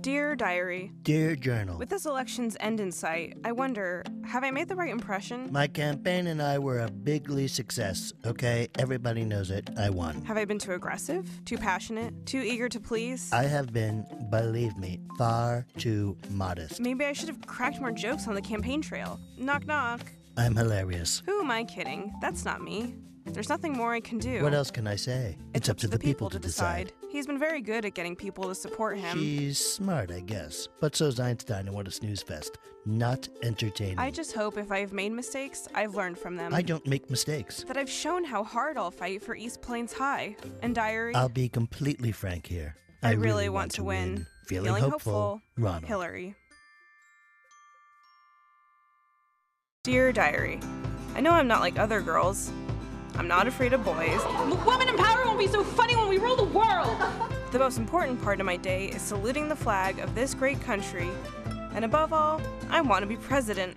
Dear Diary, Dear Journal, with this election's end in sight, I wonder have I made the right impression? my campaign and I were a bigly success, okay? Everybody knows it. I won. Have I been too aggressive? Too passionate? Too eager to please? I have been, believe me, far too modest. Maybe I should have cracked more jokes on the campaign trail. Knock, knock. I'm hilarious. Who am I kidding? That's not me. There's nothing more I can do. What else can I say? It's, up, to the people, to decide. He's been very good at getting people to support him. She's smart, I guess. But so's Einstein and what a snooze fest. Not entertaining. I just hope if I've made mistakes, I've learned from them. I don't make mistakes. that I've shown how hard I'll fight for East Plains High. And Diary, I'll be completely frank here. I, really, want, to win. Feeling, hopeful, Ronald. Hillary. Dear Diary, I know I'm not like other girls. I'm not afraid of boys. Women power won't be so The most important part of my day is saluting the flag of this great country. And above all, I want to be president.